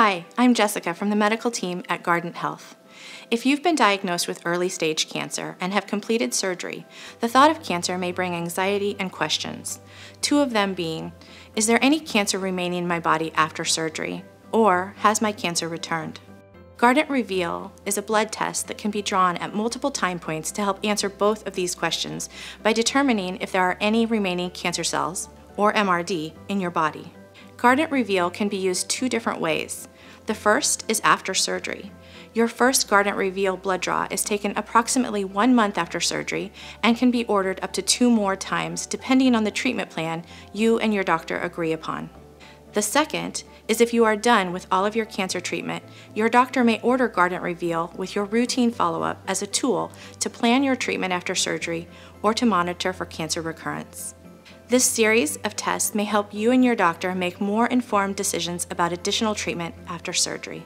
Hi, I'm Jessica from the medical team at Guardant Health. If you've been diagnosed with early stage cancer and have completed surgery, the thought of cancer may bring anxiety and questions. Two of them being Is there any cancer remaining in my body after surgery? Or Has my cancer returned? Guardant Reveal is a blood test that can be drawn at multiple time points to help answer both of these questions by determining if there are any remaining cancer cells, or MRD, in your body. Guardant Reveal can be used two different ways. The first is after surgery. Your first Guardant Reveal blood draw is taken approximately one month after surgery and can be ordered up to two more times depending on the treatment plan you and your doctor agree upon. The second is if you are done with all of your cancer treatment, your doctor may order Guardant Reveal with your routine follow-up as a tool to plan your treatment after surgery or to monitor for cancer recurrence. This series of tests may help you and your doctor make more informed decisions about additional treatment after surgery.